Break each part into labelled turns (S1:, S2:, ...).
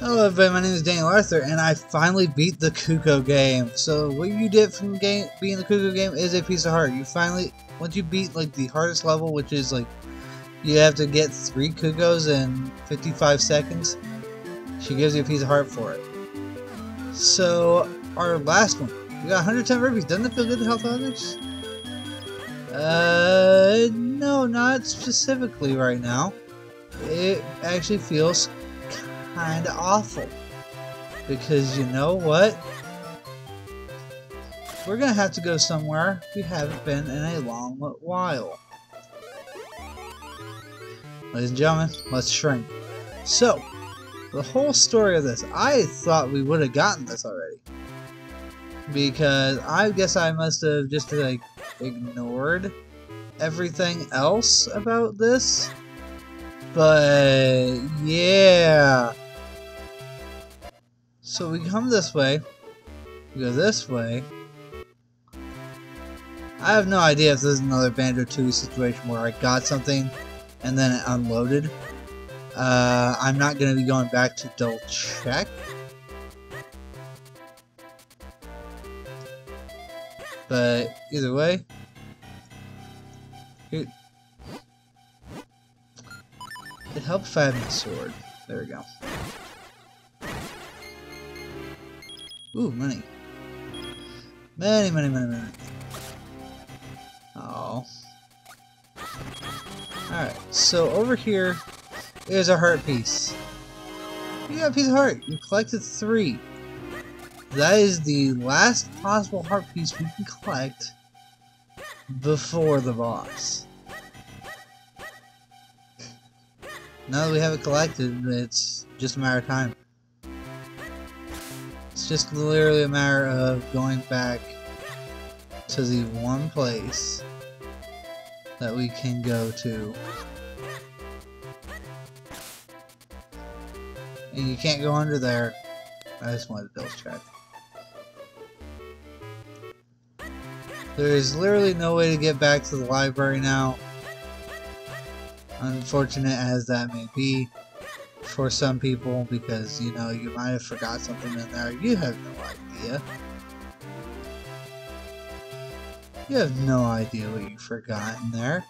S1: Hello everybody, my name is Daniel Arthur, and I finally beat the Cucco game. So what you did from game, beating the Cucco game is a piece of heart. You finally, once you beat like the hardest level, which is like, you have to get three Cuccos in 55 seconds, she gives you a piece of heart for it. So, our last one, we got 110 rupees. Doesn't it feel good to help others? Uh, no, not specifically right now. It actually feels kind of awful. Because you know what? We're gonna have to go somewhere we haven't been in a long while. Ladies and gentlemen, let's shrink. So, the whole story of this, I thought we would have gotten this already. Because I guess I must have just like ignored everything else about this. But yeah. So we come this way. We go this way. I have no idea if this is another Banjo-Tooie situation where I got something and then it unloaded. Uh, I'm not going to be going back to double check. But either way, it, helped if I had my sword. There we go. Ooh, money. Money, money, money, money. Oh. Alright, so over here is a heart piece. You got a piece of heart. You collected three. That is the last possible heart piece we can collect before the boss. Now that we have it collected, it's just a matter of time. Just literally a matter of going back to the one place that we can go to. And you can't go under there. I just wanted to double check. There is literally no way to get back to the library now. Unfortunate as that may be for some people because, you know, you might have forgot something in there. You have no idea. You have no idea what you forgot in there.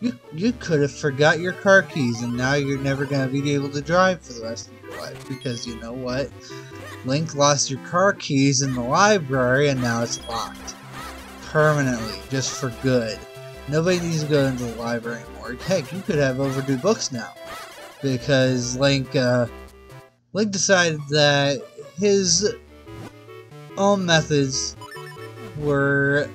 S1: You, you could have forgot your car keys and now you're never going to be able to drive for the rest of your life because you know what? Link lost your car keys in the library and now it's locked. Permanently, just for good. Nobody needs to go into the library anymore. Heck, you could have overdue books now because Link uh, Link decided that his own methods were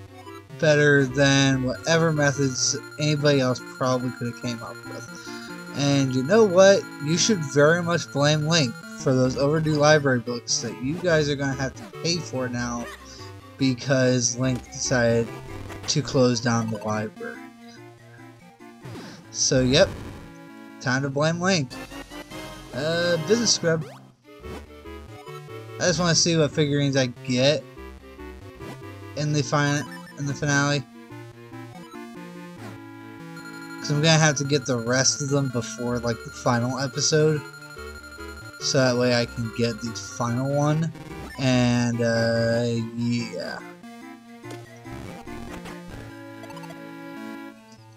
S1: better than whatever methods anybody else probably could have came up with. And you know what? You should very much blame Link for those overdue library books that you guys are going to have to pay for now because Link decided to close down the library. So, yep, Time to blame Link. Uh, business scrub. I just want to see what figurines I get in the final in the finale. Cause I'm gonna have to get the rest of them before like the final episode, so that way I can get the final one. And uh, yeah.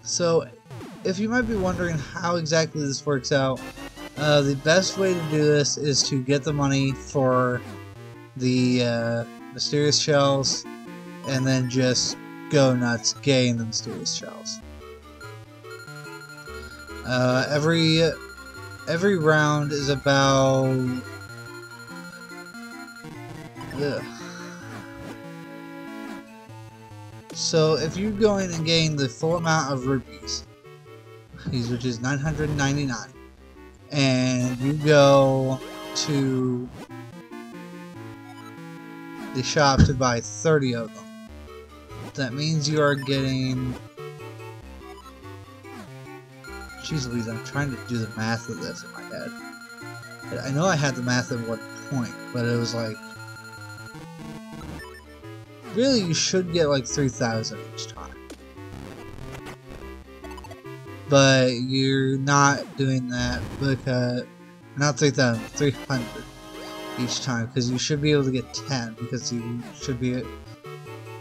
S1: So if you might be wondering how exactly this works out, uh, the best way to do this is to get the money for the uh, mysterious shells and then just go nuts getting the mysterious shells. Uh, every every round is about ugh. So if you're going and gain the full amount of rupees, which is 999 and you go to the shop to buy 30 of them. That means you are getting Jeez Louise, I'm trying to do the math of this in my head. I know I had the math at one point, but it was like... Really, you should get like 3,000 each time but you're not doing that because not 3,000, 300 each time because you should be able to get 10 because you should be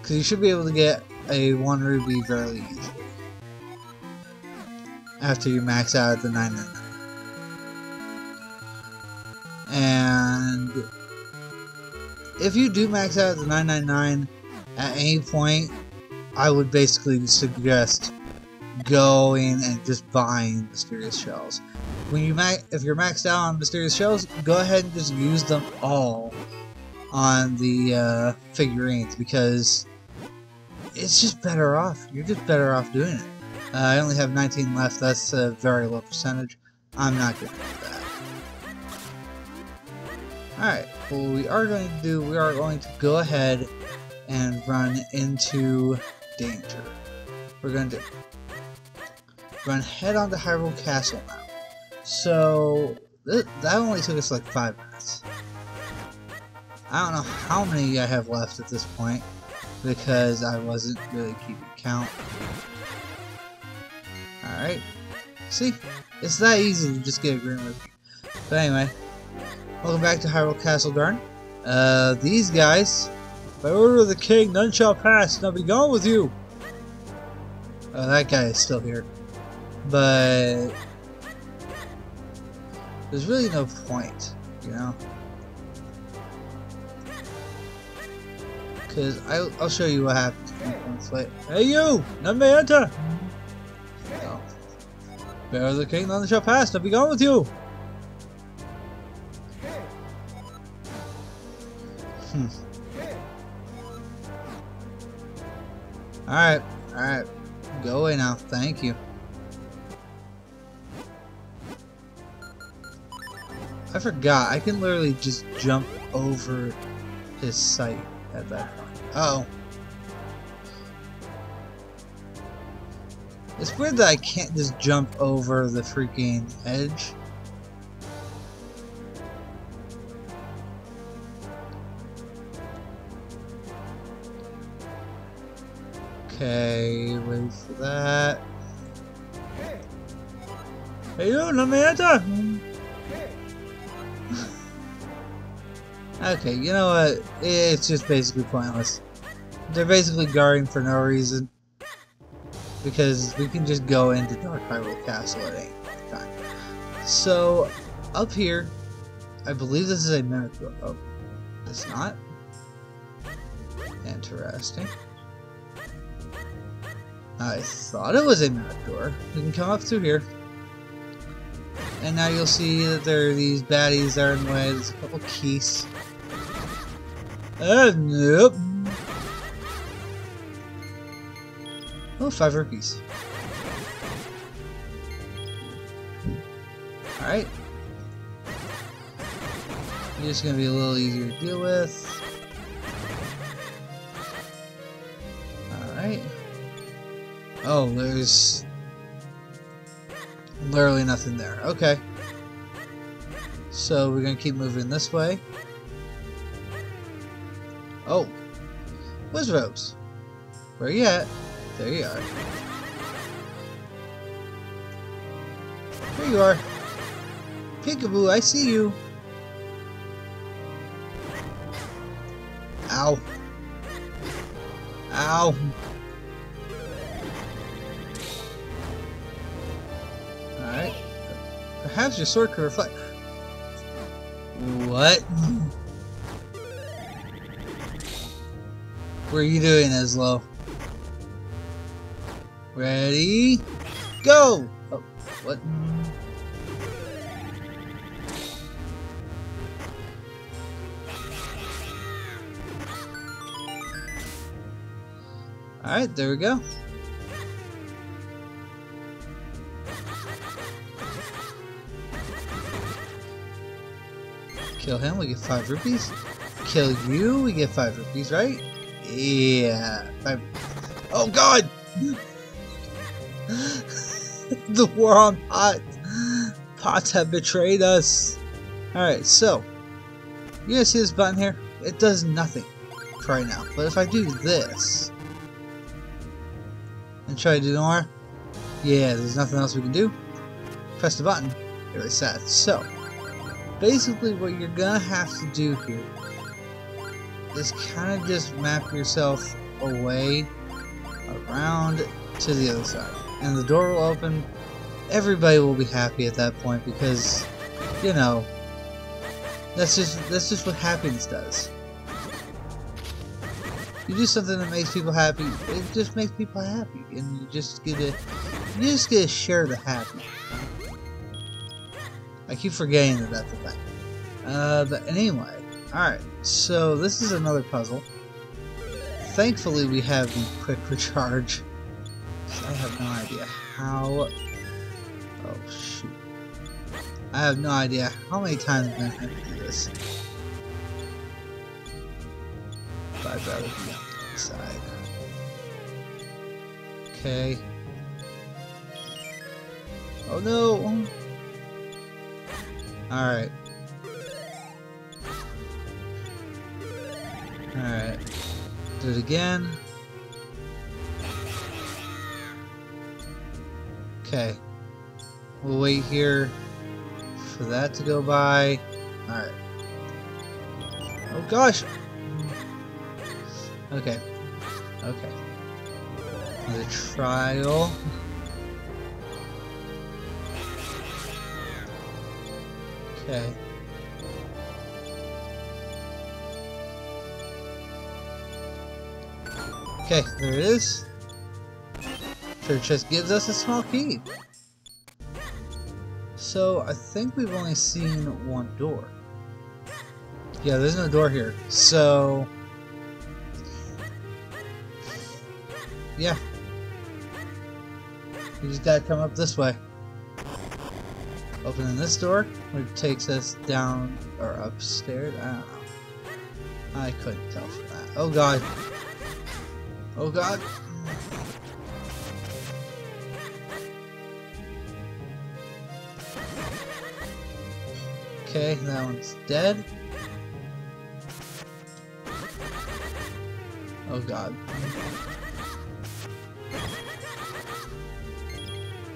S1: because you should be able to get a 1 ruby fairly easily after you max out at the 999 and if you do max out at the 999 at any point I would basically suggest going and just buying mysterious shells when you max, if you're maxed out on mysterious shells, go ahead and just use them all on the uh, figurines because it's just better off. You're just better off doing it. Uh, I only have 19 left. That's a very low percentage. I'm not going to do that. Alright, what we are going to do, we are going to go ahead and run into danger. We're going to run head on to Hyrule Castle now. So, th that only took us like five minutes. I don't know how many I have left at this point, because I wasn't really keeping count. Alright. See? It's that easy to just get a green rupee. But anyway, welcome back to Hyrule Castle Garden. Uh, these guys, by order of the king, none shall pass, now be gone with you! Oh, that guy is still here. But there's really no point, you know? Because I'll, I'll show you what happens later. Hey you! None may enter! No. Bear the king, none shall pass, now be gone with you! Hmm. Alright, alright. Go away now, thank you. I forgot. I can literally just jump over his sight at that point. Uh oh. It's weird that I can't just jump over the freaking edge. Okay, wait for that. Hey you, no me Okay, you know what? It's just basically pointless. They're basically guarding for no reason. Because we can just go into Dark Hyrule Castle at any time. So, up here, I believe this is a Mimic Oh, it's not? Interesting. I thought it was a Mimic door. We can come up through here. And now you'll see that there are these baddies that are in the way. There's a couple keys. Uh, nope. Oh, five rupees. Alright. Just gonna be a little easier to deal with. Alright. Oh, there's literally nothing there. Okay. So we're gonna keep moving this way. Oh. Where's Rose? Where you at? There you are. There you are. Peekaboo, I see you. Ow. Ow. Alright. Perhaps your sword could reflect... What? What are you doing, Eslo? Ready? Go! Oh, what? Alright, there we go. Kill him, we get 5 rupees. Kill you, we get 5 rupees, right? Yeah. I... Oh god! the war on pots. Pots have betrayed us. Alright, so. You guys see this button here? It does nothing right now. But if I do this. And try to do more. Yeah, there's nothing else we can do. Press the button. It resets. So. basically what you're gonna have to do here is kind of just map yourself away around to the other side. And the door will open. Everybody will be happy at that point because you know that's just that's just what happiness does. You do something that makes people happy it just makes people happy and you just get to you just get to share the happy. I keep forgetting that that's a thing uh, but anyway alright so this is another puzzle thankfully we have the quick recharge I have no idea how Oh, shoot. I have no idea how many times I'm going to have to do this. But I'd rather be on the inside. Okay. Oh no! Alright. Alright. Do it again. Okay. We'll wait here for that to go by. Alright. Oh gosh! Okay. Okay. The trial. Okay. Okay, there it is. Sure just gives us a small key. So, I think we've only seen one door. Yeah, there's no door here. So... Yeah. You just gotta come up this way. Opening this door, which takes us down or upstairs. I don't know. I couldn't tell from that. Oh god. Oh god. Okay, that one's dead. Oh god.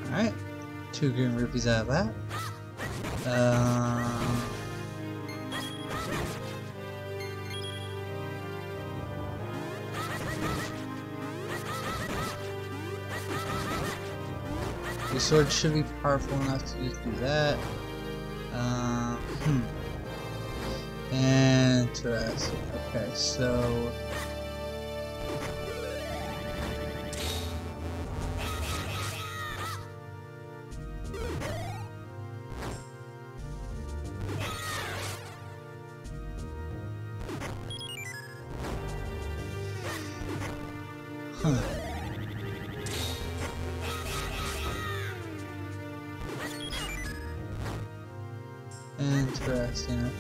S1: Alright. Two green rupees out of that. Uh, your sword should be powerful enough to just do that. Uh, hmm. Interesting. Okay, so...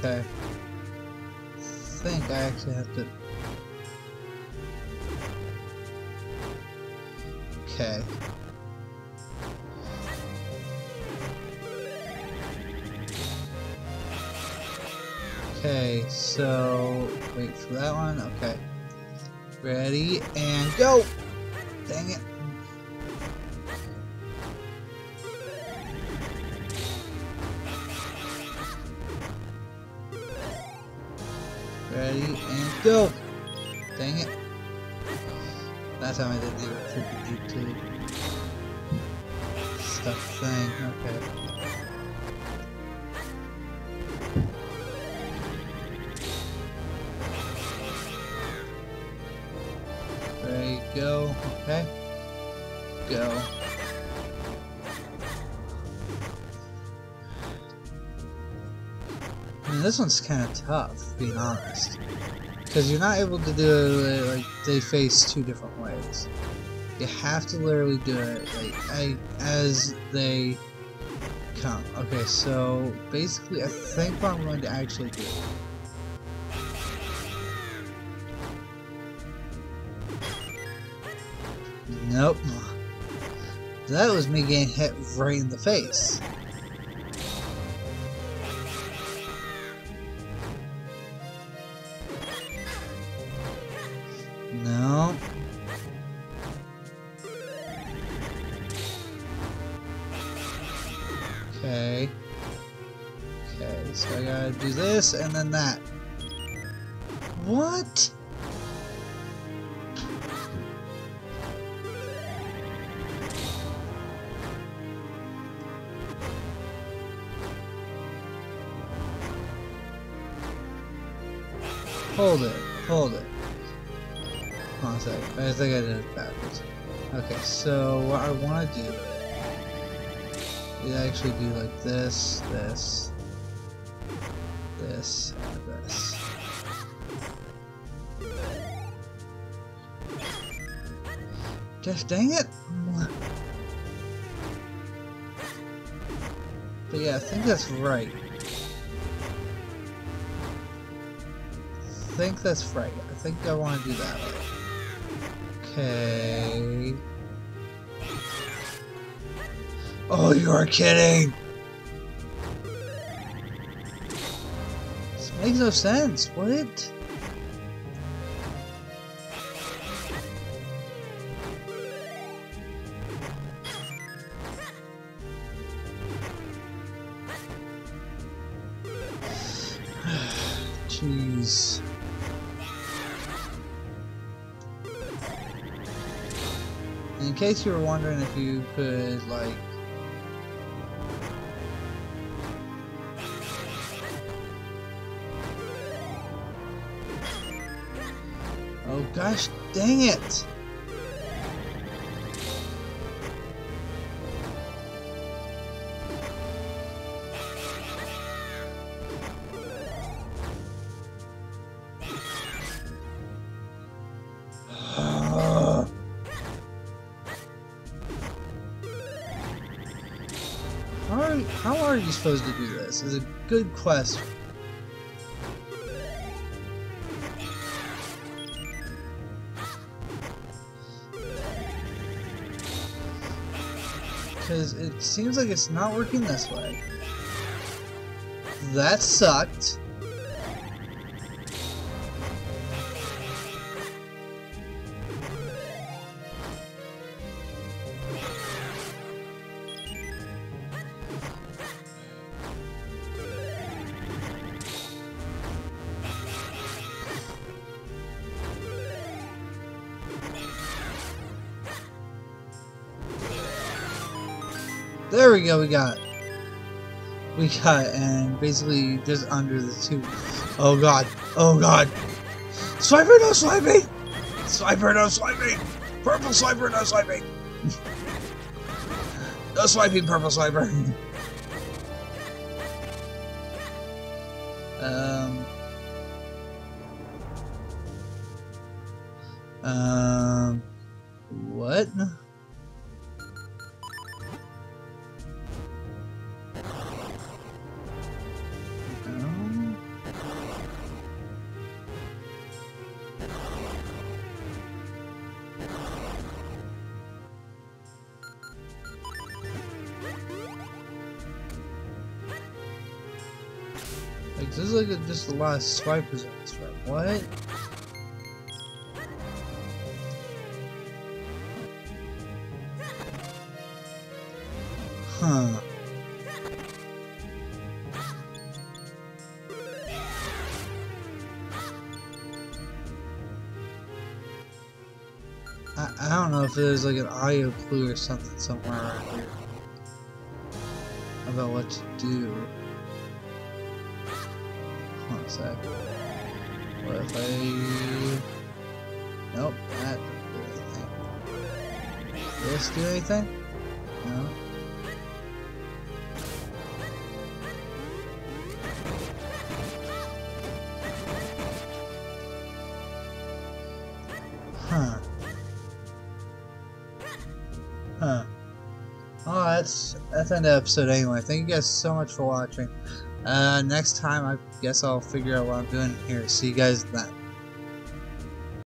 S1: okay. I think I actually have to... Okay. Okay, so... Wait for that one, okay. Ready, and go! Dang it. Go! Dang it. That time I do it the deep tube. Stuck thing, okay. Go, okay. Go. I mean, this one's kind of tough, being honest. Because you're not able to do it, like, they face two different ways. You have to literally do it, like, I, as they come. Okay, so, basically, I think what I'm going to actually do Nope. That was me getting hit right in the face. No. Okay. Okay, so I gotta do this and then that. What? Hold it, hold it. Hold on a second. I think I did it backwards. Okay, so what I want to do is actually do like this, this, this, and this. Gosh dang it! But yeah, I think that's right. I think that's right. I think I want to do that. Okay. Oh, you are kidding! This makes no sense. What? Case you were wondering if you could, like, Oh gosh, dang it! Supposed to do this? Is a good question. Because it seems like it's not working this way. That sucked. There we got. We got and basically just under the two. Oh god, oh god. Swiper, no swiping! Swiper, no swiping! Purple swiper, no swiping! no swiping, purple swiper! um. Um. What? This is like a, just a lot of swipers in this room. What? Huh. I, I don't know if there's like an audio clue or something somewhere around here about what to do. Sec. What if I... Nope, that doesn't do anything. This do anything? No. Huh. Huh. Oh, that's that's the end of the episode anyway. Thank you guys so much for watching. Uh, next time, I guess I'll figure out what I'm doing here. See you guys then.